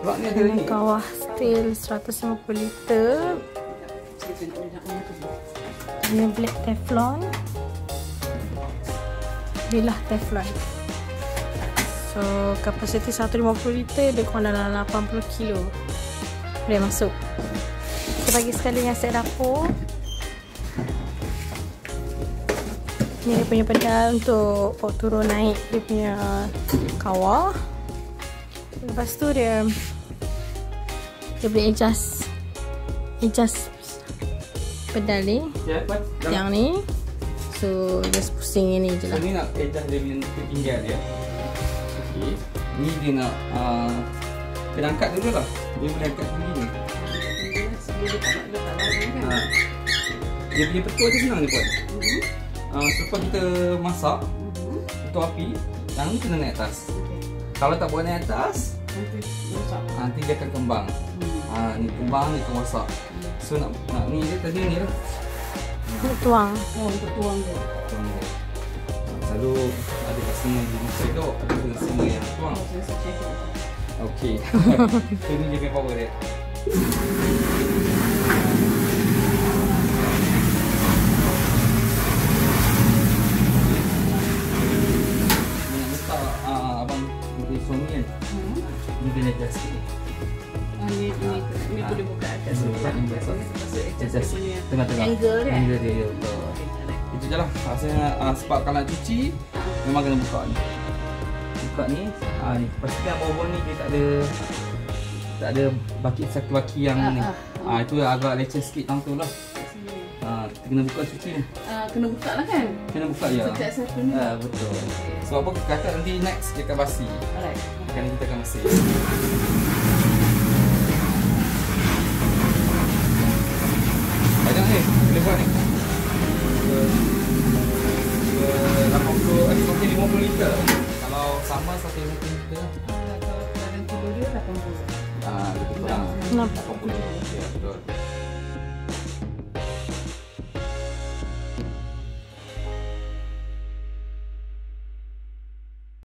Ini kawah steel 150 liter. Ini black teflon. Bilah teflon. So, kapasiti 150 liter dia kurang dalam 80 kilo. Boleh masuk. Kita bagi sekali dengan set dapur. Ni dia punya pedal untuk turun naik dia punya kawah. Lepas tu dia dia boleh adjust adjust pedal ni Ya, buat. yang ni so just pusing ini je So lah ni nak adjust dia punya ketinggian dia. Okey. Ni dia nak uh, kena angkat dulu lah. Dia boleh angkat tinggi ni. Ha. Dia punya petua je senang je buat. Uh, selepas kita masak, petua api, yang ni kena naik atas. Kalau tak buat naik atas, nanti dia akan kembang. Ha, ni kembang, ni akan masak. So nak nak ni dia tadi ni lah. Nak tuang Tuang dia. Selalu ada customer di muka tu, ada customer yang tuang. Okey. so ni dia punya power dia. Ni kena adjust sikit. Ini boleh buka atas Boleh buka, ni buka. Adjust tengah-tengah. Angle dia. Angle dia, ya betul. Itu je lah. Rasanya uh, sebab kalau nak cuci, memang kena buka ni. Buka ni, uh, ni. Pastikan bawah ni dia tak ada tak ada bakit satu baki yang Ah, ni. ah. Ah itu agak leceh sikit tang tu lah. Ah kita kena buka cuci ni. Ah, kena buka lah kan? Kena buka ya. Setiap satu ni. Ah betul. Sebab apa kata nanti next dia akan basi. Alright. Kan kita akan basi. Banyak ni, boleh buat ni. Ke- ke 80, sampai 50 liter. Kalau sama sampai 50 liter. Ah, Kalau dalam kilo dia 80. Ah, lebih kurang. 80 liter. Ya, betul.